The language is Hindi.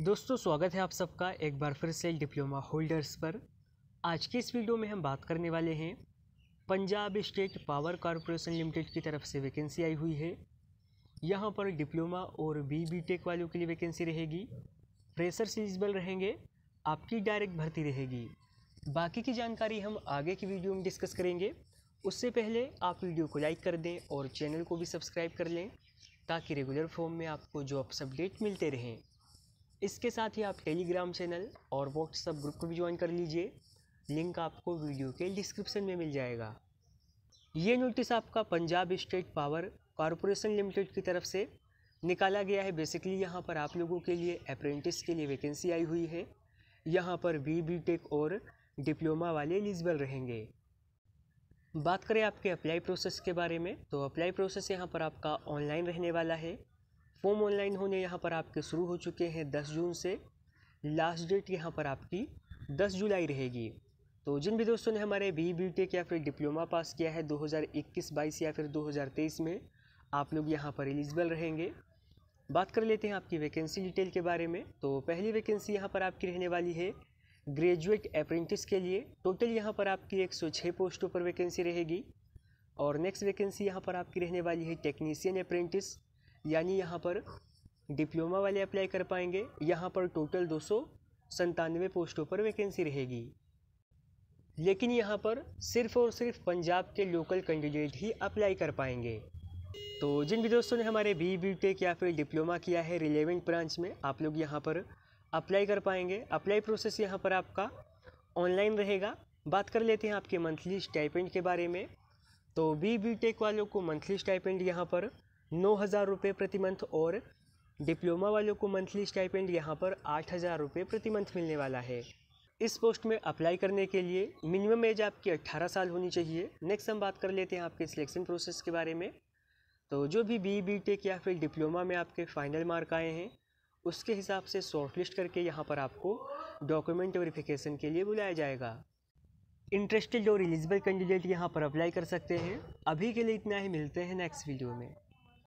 दोस्तों, स्वागत है आप सबका एक बार फिर से डिप्लोमा होल्डर्स पर। आज की इस वीडियो में हम बात करने वाले हैं, Punjab State Power Corporation Limited की तरफ़ से वैकेंसी आई हुई है। यहाँ पर डिप्लोमा और बी बी टेक वालों के लिए वैकेंसी रहेगी। फ्रेशर एलिजिबल रहेंगे, आपकी डायरेक्ट भर्ती रहेगी। बाकी की जानकारी हम आगे की वीडियो में डिस्कस करेंगे। उससे पहले आप वीडियो को लाइक कर दें और चैनल को भी सब्सक्राइब कर लें, ताकि रेगुलर फॉर्म में आपको जॉब्स अपडेट मिलते रहें। इसके साथ ही आप टेलीग्राम चैनल और व्हाट्सअप ग्रुप को भी ज्वाइन कर लीजिए। लिंक आपको वीडियो के डिस्क्रिप्शन में मिल जाएगा। ये नोटिस आपका Punjab State Power Corporation Limited की तरफ़ से निकाला गया है। बेसिकली यहाँ पर आप लोगों के लिए अप्रेंटिस के लिए वैकेंसी आई हुई है। यहाँ पर बी बी टेक और डिप्लोमा वाले एलिजिबल रहेंगे। बात करें आपके अप्लाई प्रोसेस के बारे में तो अप्लाई प्रोसेस यहाँ पर आपका ऑनलाइन रहने वाला है। फॉर्म ऑनलाइन होने यहाँ पर आपके शुरू हो चुके हैं 10 जून से। लास्ट डेट यहाँ पर आपकी 10 जुलाई रहेगी। तो जिन भी दोस्तों ने हमारे बी बी टेक या फिर डिप्लोमा पास किया है 2021-22 या फिर 2023 में, आप लोग यहाँ पर एलिजिबल रहेंगे। बात कर लेते हैं आपकी वैकेंसी डिटेल के बारे में। तो पहली वैकेंसी यहाँ पर आपकी रहने वाली है ग्रेजुएट अप्रेंटिस के लिए। टोटल यहाँ पर आपकी 106 पोस्टों पर वैकेंसी रहेगी। और नेक्स्ट वैकेंसी यहाँ पर आपकी रहने वाली है टेक्नीसियन अप्रेंटिस। यानी यहाँ पर डिप्लोमा वाले अप्लाई कर पाएँगे। यहाँ पर टोटल दो सौ संतानवे पोस्टों पर वैकेंसी रहेगी। लेकिन यहाँ पर सिर्फ़ और सिर्फ़ पंजाब के लोकल कैंडिडेट ही अप्लाई कर पाएँगे। तो जिन भी दोस्तों ने हमारे बी बी टेक या फिर डिप्लोमा किया है रिलेवेंट ब्रांच में, आप लोग यहाँ पर अप्लाई कर पाएँगे। अप्लाई प्रोसेस यहाँ पर आपका ऑनलाइन रहेगा। बात कर लेते हैं आपके मंथली स्टाइपेंड के बारे में। तो बी बी टेक वालों को मंथली स्टाइपेंड यहाँ पर नौ हज़ार रुपये प्रति मंथ और डिप्लोमा वालों को मंथली स्टाइपेंड यहाँ पर आठ हज़ार रुपये प्रति मंथ मिलने वाला है। इस पोस्ट में अप्लाई करने के लिए मिनिमम एज आपकी 18 साल होनी चाहिए। नेक्स्ट हम बात कर लेते हैं आपके सिलेक्शन प्रोसेस के बारे में। तो जो भी बी बी, टेक या फिर डिप्लोमा में आपके फाइनल मार्क आए हैं, उसके हिसाब से शॉर्टलिस्ट करके यहाँ पर आपको डॉक्यूमेंट वेरिफिकेशन के लिए बुलाया जाएगा। इंटरेस्टेड और एलिजिबल कैंडिडेट यहाँ पर अप्लाई कर सकते हैं। अभी के लिए इतना ही, मिलते हैं नेक्स्ट वीडियो में।